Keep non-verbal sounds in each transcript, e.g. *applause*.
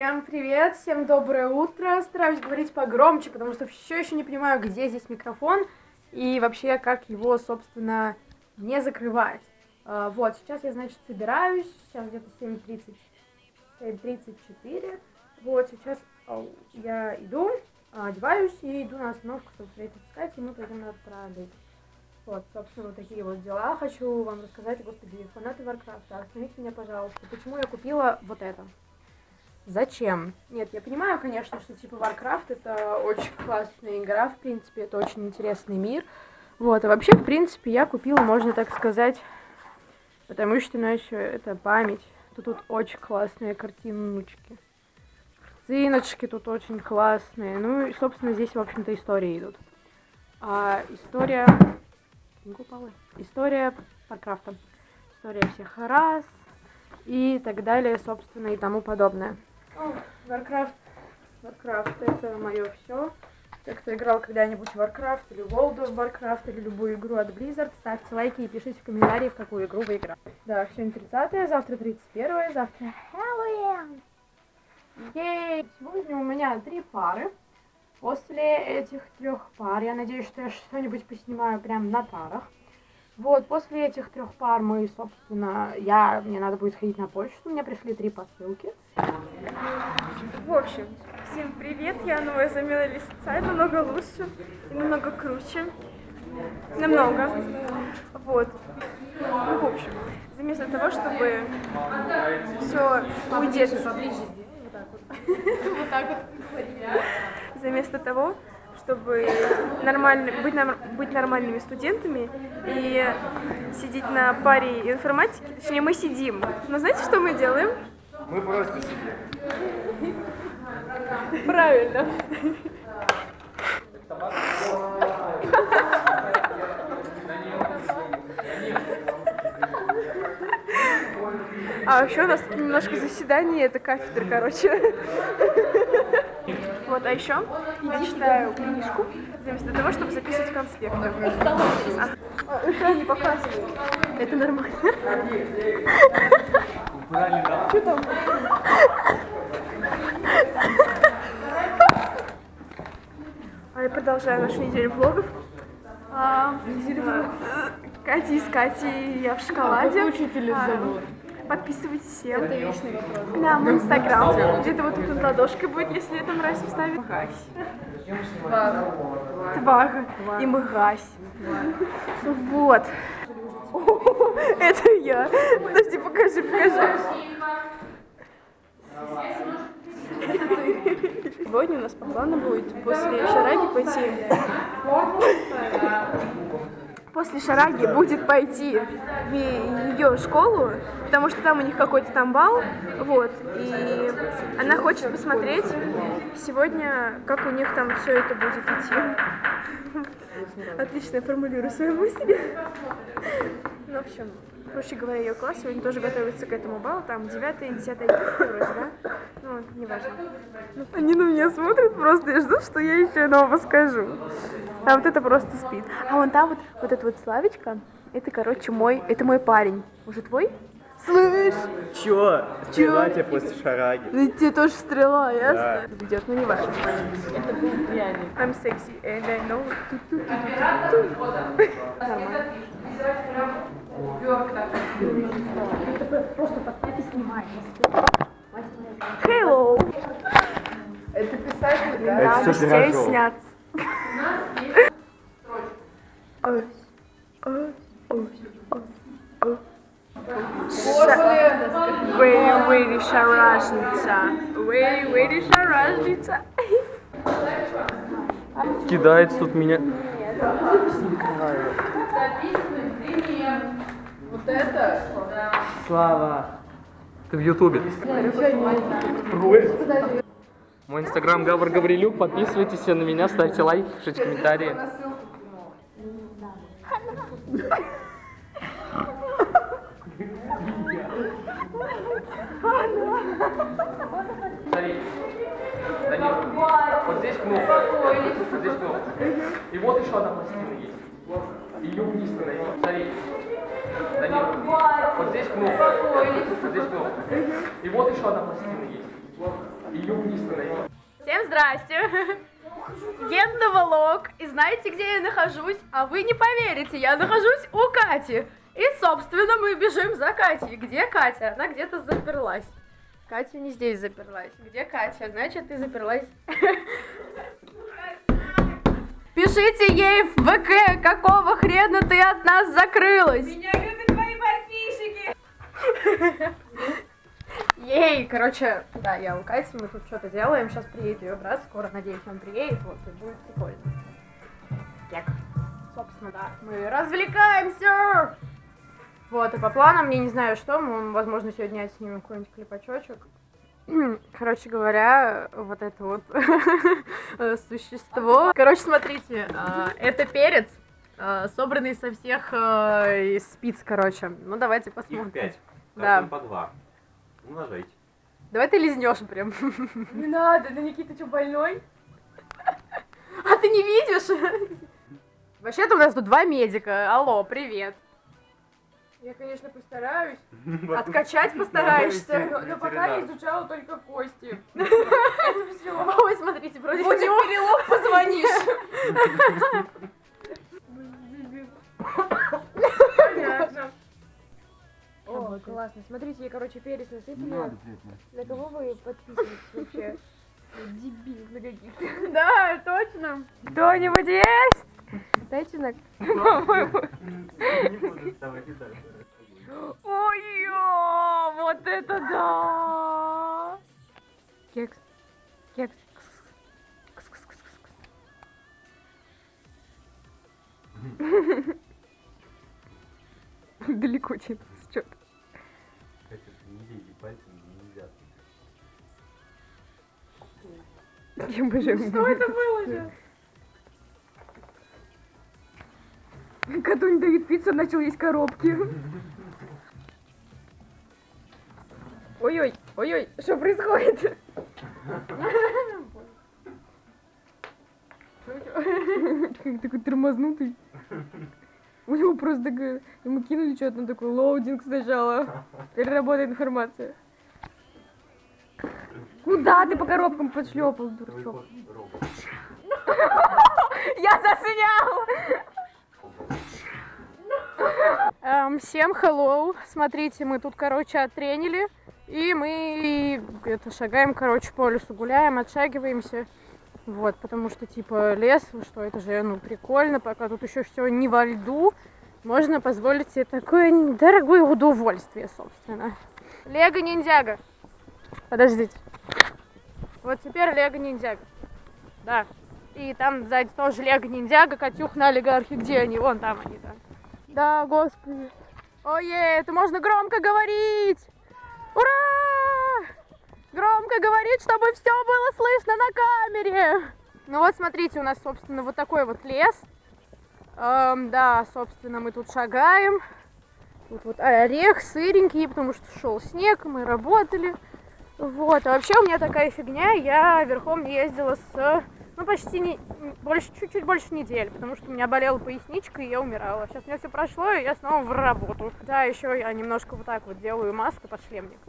Всем привет, всем доброе утро. Стараюсь говорить погромче, потому что все еще не понимаю, где здесь микрофон и вообще как его, собственно, не закрывать. А, вот, сейчас я, значит, собираюсь, сейчас где-то 7.30, 7.34. Вот, сейчас я иду, одеваюсь и иду на остановку, чтобы встретиться с Катей, и мы пойдем на троллейбус. Вот, собственно, вот такие вот дела. Хочу вам рассказать, господи, фанаты Варкрафта, остановите меня, пожалуйста. Почему я купила вот это? Зачем? Нет, я понимаю, конечно, что типа Warcraft это очень классная игра, в принципе, это очень интересный мир. Вот, а вообще, в принципе, я купила, можно так сказать, потому что, ну, еще это память. Тут, тут очень классные картиночки. Картиночки тут очень классные. Ну, и, собственно, здесь, в общем-то, истории идут. А, история... Упала. История Warcraft. История всех рас и так далее, собственно, и тому подобное. Warcraft, Warcraft, это мое все. Те, кто играл когда-нибудь в Warcraft или World of Warcraft или любую игру от Blizzard, ставьте лайки и пишите в комментарии, в какую игру вы играли. Да, сегодня 30 завтра 31 завтра Хэллоуин. Ей! Сегодня у меня три пары. После этих трех пар, я надеюсь, что я что-нибудь поснимаю прям на парах. Вот, после этих трех пар мы, собственно, я, мне надо будет ходить на почту, мне пришли три посылки. В общем, всем привет, я новая замена листца, намного лучше и намного круче. Намного. Вот. Ну, в общем, вместо того, чтобы все уйдет. Вот так вот. *laughs* Вместо того, чтобы нормально, быть, быть нормальными студентами и сидеть на паре информатики. Точнее, мы сидим. Но знаете, что мы делаем? Мы просто сидим. Правильно. А еще у нас немножко заседание, это кафедра, короче. Вот, а еще я читаю книжку, вместо того, чтобы записывать конспекты. Экран не показывает. Это нормально. Что там? А я продолжаю нашу неделю влогов. А, а, Катя из Кати, я в шоколаде. А как учителя А, зовут? Подписывайтесь всем. Это вечный вопрос. Да, мой инстаграм. Где-то вот тут ладошка будет, если это мразь вставит. Мразь. Твага. И мразь. Вот. *laughs* Это я. Подожди, покажи, покажи. Сегодня у нас по плану будет после шараги пойти. *laughs* После шараги будет пойти в ее школу, потому что там у них какой-то там бал, вот, и она хочет посмотреть сегодня, как у них там все это будет идти. *laughs* Отлично формулирую свои мысли. Ну, в общем, короче говоря, ее класс сегодня тоже готовится к этому балу, там 9 10 11 вроде, да? Ну, неважно. Они на меня смотрят просто и ждут, что я еще нового скажу. А вот это просто спит. А вон там вот, вот это вот Славечка, это, короче, мой, это мой парень. Уже твой? Слышь, Чё? Стрела тебе после шараги. ну тебе тоже стрела, ясно? Идет, ну не важно. Это был пьяный. I'm sexy and I know. Нормально. Просто поставь и снимай. Hello. Это писатель, да? Это все пирожок. Ой, ой, ой. Very, very шаражница. Very, very шаражница. Кидает тут меня. Вот это? Слава. Ты в Ютубе. Мой инстаграм Гавр Гаврилюк. Подписывайтесь на меня, ставьте лайк, пишите комментарии. Смотри. Данил, вот здесь кнопка. Вот здесь кнопка. И вот еще одна пластина есть. Ее вниз надавить. Смотри. Данил, вот здесь кнопка. Вот здесь кнопка. И вот еще одна пластина есть. Ее вниз становись. Всем здрасте! Гендоволог. И знаете, где я нахожусь? А вы не поверите, я нахожусь у Кати. И, собственно, мы бежим за Катей. Где Катя? Она где-то заперлась. Катя не здесь заперлась. Где Катя? Значит, ты заперлась. Пишите ей в ВК, какого хрена ты от нас закрылась. Меня любят твои подписчики! *laughs* Ей, короче, да, я у Кати, мы тут что-то делаем, сейчас приедет ее брат, скоро, надеюсь, он приедет, вот, и будет прикольно. Кек. Собственно, да, мы развлекаемся! Вот, и по планам, я не знаю что, мы, возможно, сегодня отснимем какой-нибудь клипачочек. *clears throat* Короче говоря, вот это вот *laughs* существо. Короче, смотрите, а, это перец, а, собранный со всех а, спиц, короче. Ну, давайте Их посмотрим. пять. Да. По два. Умножайте. Давай ты лизнешь прям. Не надо, да Никита что, больной? А ты не видишь? Вообще-то у нас тут два медика. Алло, привет. Я, конечно, постараюсь, *laughs* Откачать постараешься. но, но пока я изучала только кости. *laughs* Ой, смотрите, вроде Будет перелом, позвонишь. *laughs* О, классно. Смотрите, я, короче, перец насыпала. На кого вы подписываетесь вообще? Дебил на каких-то. *laughs* Да, точно. Кто-нибудь есть? Дайте дальше. Ой, вот это да! Кекс. Кекс. *laughs* Далеко тебе что Что это было сейчас? Коту не дают пиццу, начал есть коробки. Ой-ой, ой-ой, что происходит? Такой тормознутый. У него просто ему кинули что-то, он такой loading сначала. Теперь работает информация. Куда ты по коробкам подшлепал, дурачок? Я заснял! Эм, всем hello. Смотрите, мы тут, короче, оттренили. И мы это, шагаем, короче, по лесу гуляем, отшагиваемся. Вот, потому что, типа, лес, что это же, ну, прикольно, пока тут еще все не во льду, можно позволить себе такое дорогое удовольствие, собственно. Лего ниндзяга. Подождите. Вот теперь Лего ниндзяга. Да. И там сзади тоже Лего ниндзяга, Катюх на олигархе. Где они? Вон там они, да. Да, господи. Ой, это можно громко говорить. Ура! Громко говорить, чтобы все было слышно на камере. Ну вот, смотрите, у нас, собственно, вот такой вот лес. Эм, да, собственно, мы тут шагаем. Тут вот орех сыренький, потому что шел снег, мы работали. Вот, а вообще у меня такая фигня, я верхом ездила с, ну, почти не, больше, чуть-чуть больше недели, потому что у меня болела поясничка, и я умирала. Сейчас у меня все прошло, и я снова в работу. Да, еще я немножко вот так вот делаю маску под шлемник,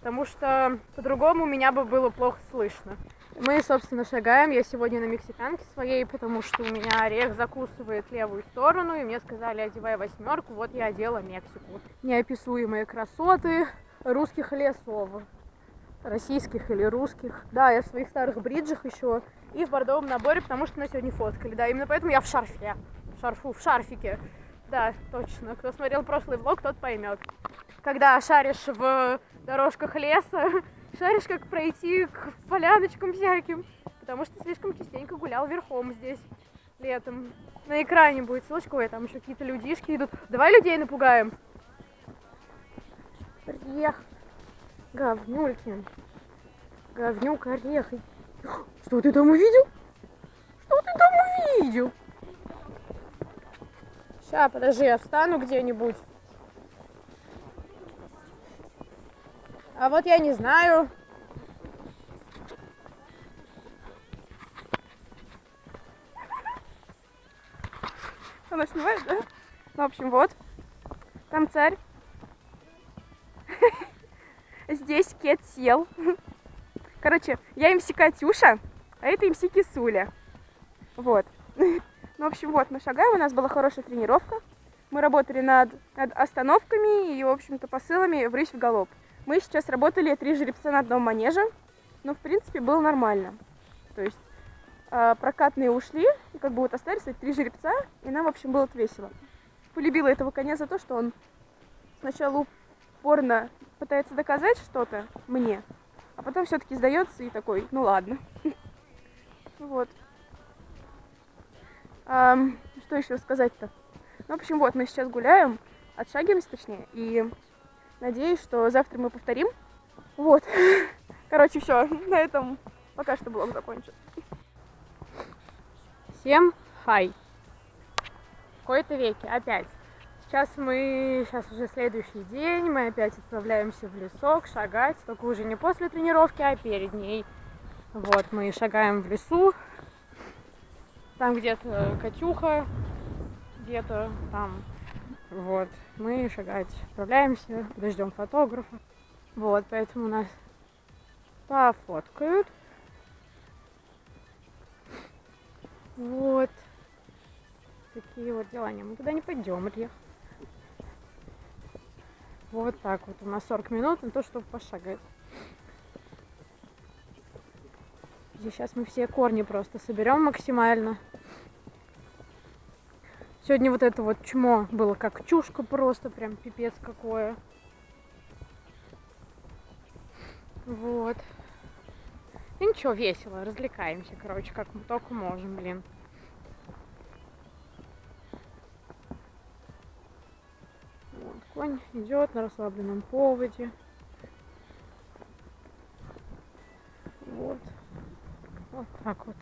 потому что по-другому меня бы было плохо слышно. Мы, собственно, шагаем. Я сегодня на мексиканке своей, потому что у меня орех закусывает левую сторону, и мне сказали, одевай восьмерку. Вот я одела Мексику. Неописуемые красоты русских лесов российских или русских. Да, я в своих старых бриджах еще и в бордовом наборе, потому что на сегодня фоткали. Да, именно поэтому я в шарфе. В шарфу, в шарфике. Да, точно. Кто смотрел прошлый влог, тот поймет. Когда шаришь в дорожках леса, *laughs* шаришь, как пройти к поляночкам всяким. Потому что слишком частенько гулял верхом здесь летом. На экране будет ссылочка, ой, там еще какие-то людишки идут. Давай людей напугаем. Орех. Говнюлькин. Говнюк орех. Что ты там увидел? Что ты там увидел? Ща, подожди, я встану где-нибудь. А вот я не знаю. Она снимает, да? Ну, в общем, вот. Там царь. Здесь кет сел. Короче, я МС Катюша, а это МС Кисуля. Вот. *laughs* Ну, в общем, вот, мы шагаем, у нас была хорошая тренировка. Мы работали над, над остановками и, в общем-то, посылами в рысь в галоп. Мы сейчас работали три жеребца на одном манеже, но, в принципе, было нормально. То есть э, прокатные ушли, и как бы вот остались эти три жеребца, и нам, в общем, было весело. Полюбила этого коня за то, что он сначала упорно пытается доказать что-то мне, а потом все-таки сдается и такой, ну ладно. *laughs* Вот. Что еще сказать-то? Ну, в общем, вот, мы сейчас гуляем, отшагиваемся точнее, и надеюсь, что завтра мы повторим. Вот. *laughs* Короче, все, *laughs* на этом пока что блог закончен. Всем хай! В кои-то веке опять. Сейчас мы, сейчас уже следующий день, мы опять отправляемся в лесок шагать, только уже не после тренировки, а перед ней. Вот, мы шагаем в лесу, там где-то Катюха, где-то там. Вот, мы шагать отправляемся, подождем фотографа. Вот, поэтому нас пофоткают. Вот. Такие вот дела. Не, мы туда не пойдем, Илья. Вот так вот. У нас 40 минут на то, чтобы пошагать. И сейчас мы все корни просто соберем максимально. Сегодня вот это вот чмо было как чушка просто, прям пипец какое. Вот. И ничего, весело, развлекаемся, короче, как мы только можем, блин. Идет на расслабленном поводе. Вот. Вот так вот.